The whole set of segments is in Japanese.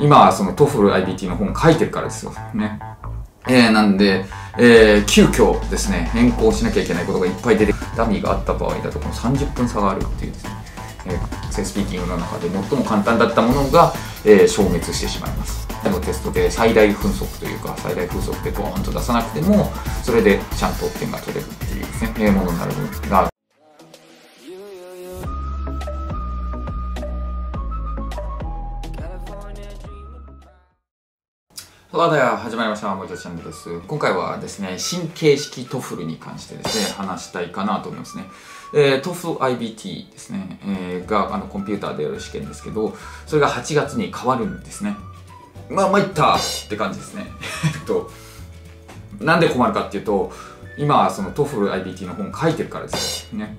今、そのトフル IBT の本書いてるからですよ。ね。えー、なんで、えー、急遽ですね、変更しなきゃいけないことがいっぱい出てダミーがあった場合だと、この30分差があるっていうですね、えー、セスピーキングの中で最も簡単だったものが、えー、消滅してしまいます。のテストで最大分速というか、最大風速でボーンと出さなくても、それでちゃんと点が取れるっていうですね、えー、ものになるがハローだ始まりました。森田チャンネルです。今回はですね、新形式 TOEFL に関してですね、話したいかなと思いますね。えー、 TOEFL iBT ですね、えー、があのコンピューターでやる試験ですけど、それが8月に変わるんですね。まあ、参ったって感じですね。えっと、なんで困るかっていうと、今、そのトフル IBT の本書いてるからです。ね。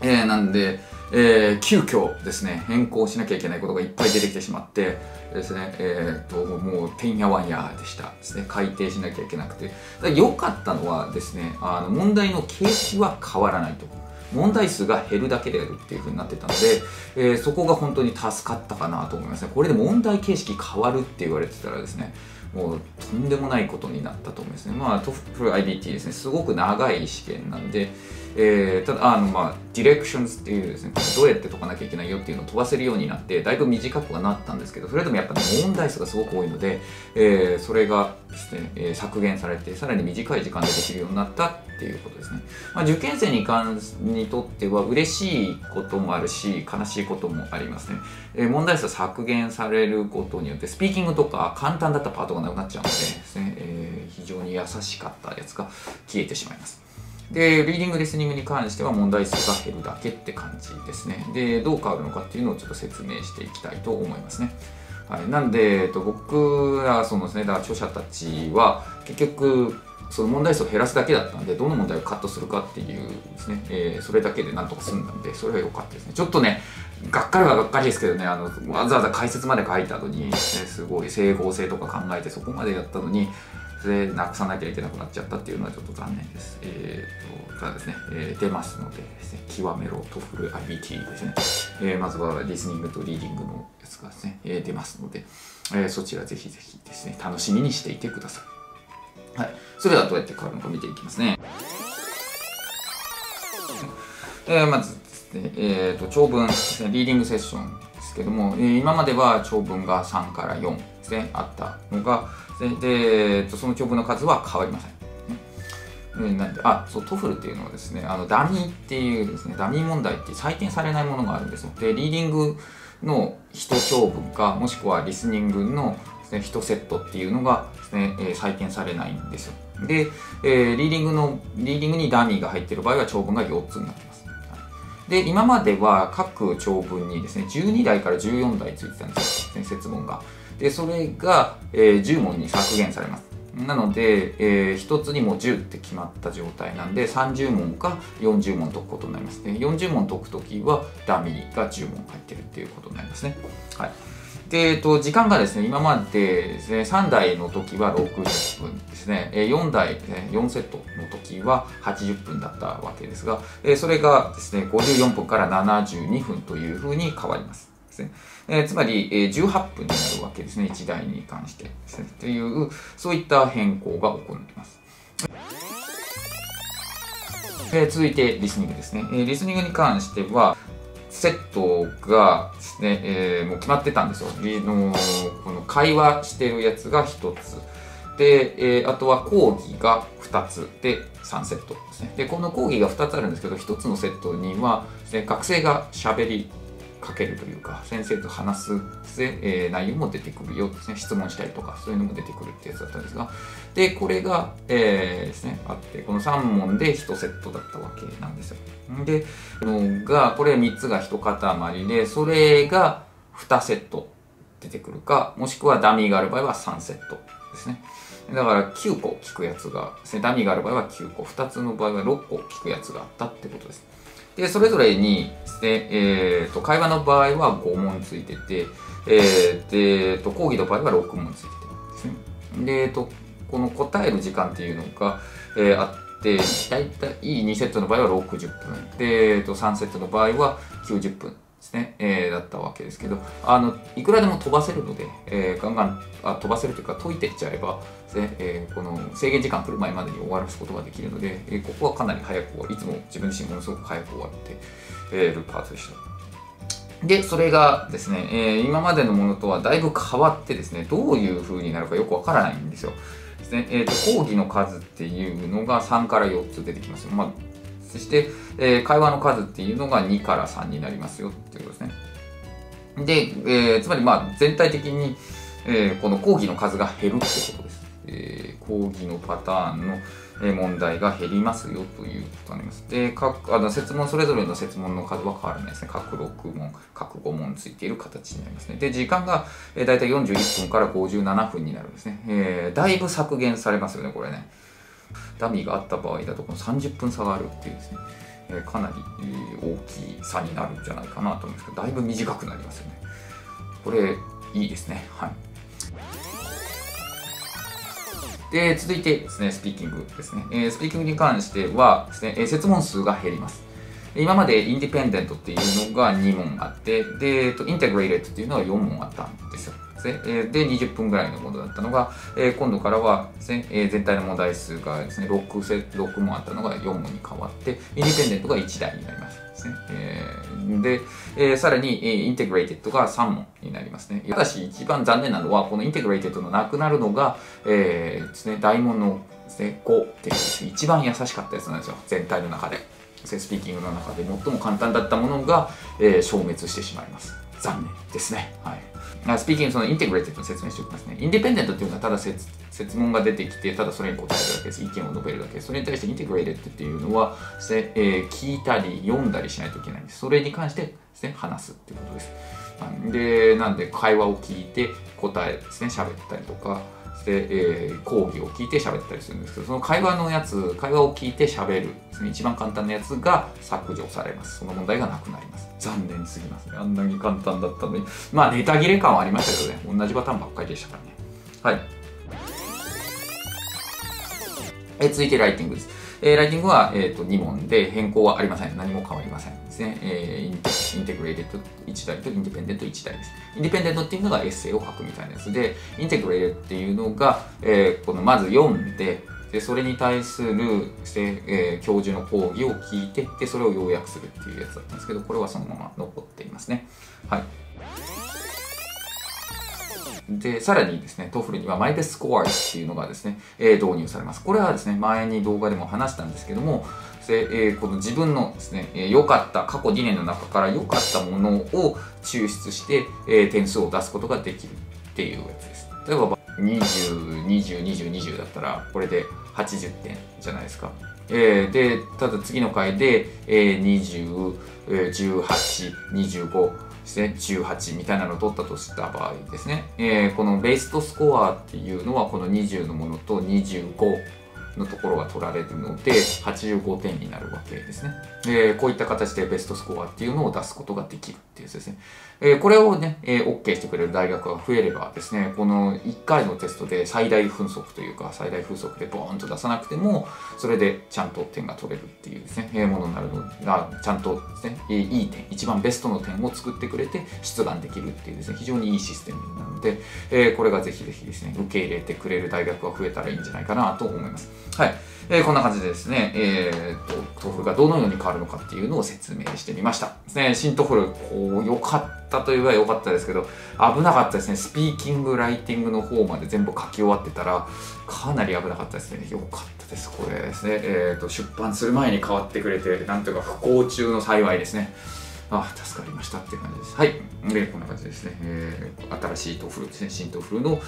えー、なんで、えー、急遽ですね、変更しなきゃいけないことがいっぱい出てきてしまって、ですね、えー、と、もう、てんやわんやでした。ですね、改定しなきゃいけなくて。良かったのはですね、あの、問題の形式は変わらないと。問題数が減るだけでやるっていう風になってたので、えー、そこが本当に助かったかなと思いますね。これで問題形式変わるって言われてたらですね、もうとんでもないことになったと思いますね。まあ、 TOEFL iBT ですね、すごく長い試験なんで、えー、ただあの、まあ、 directions っていうですねどうやって解かなきゃいけないよっていうのを飛ばせるようになってだいぶ短くはなったんですけどそれでもやっぱ、ね、問題数がすごく多いので、えー、それがですね、えー、削減されてさらに短い時間でできるようになったっていうことですね、まあ、受験生に関にとっては嬉しいこともあるし悲しいこともありますね、えー、問題数削減されることによってスピーキングとか簡単だったパートがなくなっちゃうのでですね、えー、非常に優しかったやつが消えてしまいますで、リーディング、リスニングに関しては問題数が減るだけって感じですね。で、どう変わるのかっていうのをちょっと説明していきたいと思いますね。はい、なんで、えっと、僕ら、そのですね、だから著者たちは、結局、その問題数を減らすだけだったんで、どの問題をカットするかっていうですね、えー、それだけでなんとか済んだんで、それは良かったですね。ちょっとね、がっかりはがっかりですけどね、あのわざわざ解説まで書いたのに、ね、すごい整合性とか考えてそこまでやったのに、でなくさなきゃいけなくなっちゃったっていうのはちょっと残念です。えー、と、ただですね、えー、出ますのでですね、極めろ TOEFL iBT ですね、えー、まずはリスニングとリーディングのやつがですね、えー、出ますので、えー、そちらぜひぜひですね、楽しみにしていてください。はい。それではどうやって変わるのか見ていきますね。えー、まずで、えーと、長文ですね、リーディングセクションですけども、えー、今までは長文が3から4ですね、あったのが、で、えー、とその長文の数は変わりません。なんであそう TOEFL っていうのはですねあのダミーっていうですねダミー問題って採点されないものがあるんですよ。でリーディングの1長文かもしくはリスニングのです、ね、1セットっていうのがですね、えー、採点されないんですよ。で、えー、リーディングのリーディングにダミーが入ってる場合は長文が4つになります。で今までは各長文にですね12台から14台ついてたんですよ、説問が。でそれが、えー、10問に削減されます。なので、えー、1つにも10って決まった状態なんで30問か40問解くことになります。ね40問解くときはダミーが10問入ってるっていうことになりますね。はい。で、えっと、時間がですね、今までですね、3台の時は60分ですね、4台、4セットの時は80分だったわけですが、それがですね、54分から72分というふうに変わります。ですね。え、つまり、えー、18分になるわけですね、1台に関してですね。という、そういった変更が起こります。えー、続いて、リスニングですね。えー、リスニングに関しては、セットがですね、えー、もう決まってたんですよ。のこの会話してるやつが1つ。で、えー、あとは講義が2つで3セットですね。で、この講義が2つあるんですけど、1つのセットには、ね、学生がしゃべりかけるというか先生と話す、えー、内容も出てくるよですね。質問したりとかそういうのも出てくるってやつだったんですが。でこれが、えー、ですねあってこの3問で1セットだったわけなんですよ。でのがこれ3つが1塊でそれが2セット出てくるかもしくはダミーがある場合は3セットですね。だから9個聞くやつがダミーがある場合は9個。2つの場合は6個聞くやつがあったってことです。で、それぞれにね、えーと、会話の場合は5問ついてて、えー、で、えーと、講義の場合は6問ついててですね。で、えーと、この答える時間っていうのが、えー、あって、大体2セットの場合は60分。で、えー、と3セットの場合は90分ですね、えー、だったわけですけど、あの、いくらでも飛ばせるので、えー、ガンガンあ飛ばせるというか解いていっちゃえば、ですね、えー、この制限時間来る前までに終わらすことができるので、え、ここはかなり早く、いつも自分自身ものすごく早く終わって、えー、るパーツでした。で、それがですね、えー、今までのものとはだいぶ変わってですね、どういう風になるかよくわからないんですよ。ですね、えーと、講義の数っていうのが3から4つ出てきます。まあ、そして、えー、会話の数っていうのが2から3になりますよっていうことですね。で、えー、つまりまあ全体的に、えー、この講義の数が減るってことです。えー、講義のパターンの問題が減りますよということになります。で、各あの設問、それぞれの設問の数は変わらないですね。各6問、各5問ついている形になりますね。で、時間が、えー、大体41分から57分になるんですね。えー、だいぶ削減されますよね、これね。ダミーがあった場合だと、この30分差があるっていうですね。えー、かなり大きさになるんじゃないかなと思うんですけど、だいぶ短くなりますよね。これ、いいですね。はい。で、続いてですね、スピーキングですね。えー、スピーキングに関してはですね、えー、説問数が減ります。今までインディペンデントっていうのが2問あって、で、えっと、インテグレイレットっていうのは4問あったんですよ。で、20分ぐらいのものだったのが、えー、今度からはね、えー、全体の問題数がですね、6, セ6問あったのが4問に変わって、 independent が1題になります。ですね。えー、で、えー、さらに、えー、 integrated が3問になりますね。ただし、一番残念なのは、この integrated のなくなるのが、えー、ですね、大問のですね、5っていう、一番優しかったやつなんですよ。全体の中で。スピーキングの中で最も簡単だったものが、えー、消滅してしまいます。残念ですね。はい。スピーキングその integrated の説明しておきますね。 independent っていうのはただ設、設問が出てきて、ただそれに答えるだけです。意見を述べるだけです。それに対して integrated っていうのは、えー、聞いたり読んだりしないといけないんです。それに関してですね、話すっていうことです。で、なんで会話を聞いて答えですね、喋ったりとか、で、えー、講義を聞いて喋ったりするんですけど、その会話のやつ、会話を聞いて喋るですね、一番簡単なやつが削除されます。その問題がなくなります。残念すぎますね。あんなに簡単だったのに。まあ、ネタ切れ感はありましたけどね、同じパターンばっかりでしたからね。はい。え続いてライティングです。えー、ライティングは、えーと、2問で変更はありません。何も変わりませんですね。えー、 Integrated 1題と Independent 1題です。 Independent っていうのがエッセイを書くみたいなやつで、 Integrate っていうのが、えー、このまず読んで、でそれに対する、えー、教授の講義を聞いてでそれを要約するっていうやつだったんですけどこれはそのまま残っていますね。はいで、さらにですね、 TOEFL には MyBest スコアっていうのがですね、えー、導入されます。これはですね、前に動画でも話したんですけども、でえー、この自分のですね、良、えー、かった、過去2年の中から良かったものを抽出して、えー、点数を出すことができるっていうやつです。例えば、20、20、20、20だったら、これで80点じゃないですか。えー、で、ただ次の回で、えー、20、18、25、ですね、18みたいなのを取ったとした場合ですね、えー、このベーストスコアっていうのはこの20のものと25のところが取られるので85点になるわけですね。えー、こういった形でベストスコアっていうのを出すことができるっていうやつですね。えー、これをね、えー、OK してくれる大学が増えればですね、この1回のテストで最大分速というか、最大風速でボーンと出さなくても、それでちゃんと点が取れるっていうですね、えー、ものになるのが、ちゃんとですね、いい点、一番ベストの点を作ってくれて出願できるっていうですね、非常にいいシステムなので、えー、これがぜひぜひですね、受け入れてくれる大学が増えたらいいんじゃないかなと思います。はい。えー、こんな感じでですね、えー、っと、 TOEFL がどのように変わるのかっていうのを説明してみました。ですね、新 TOEFL、こう、良かったといえば良かったですけど、危なかったですね。スピーキング、ライティングの方まで全部書き終わってたら、かなり危なかったですね。良かったです。これですね、えー、っと、出版する前に変わってくれて、なんというか不幸中の幸いですね。あ助かりましたっていう感じです。はい。で、こんな感じですね。えー、新しい TOEFL ですね、新 TOEFL の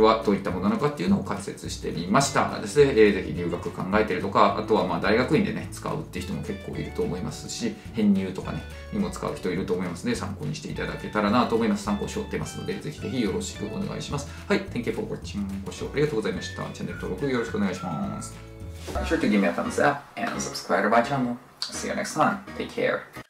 はどういったものなのかっていうのを解説してみましたですね。えー、ぜひ留学考えてるとか、あとはまあ大学院でね、使うって人も結構いると思いますし、編入とかね、にも使う人いると思いますので、参考にしていただけたらなと思います。参考書売ってますので、ぜひぜひよろしくお願いします。はい。Thank you for watching. ご視聴ありがとうございました。チャンネル登録よろしくお願いします。Be sure to give me a thumbs up and subscribe to my channel. See you next time. Take care.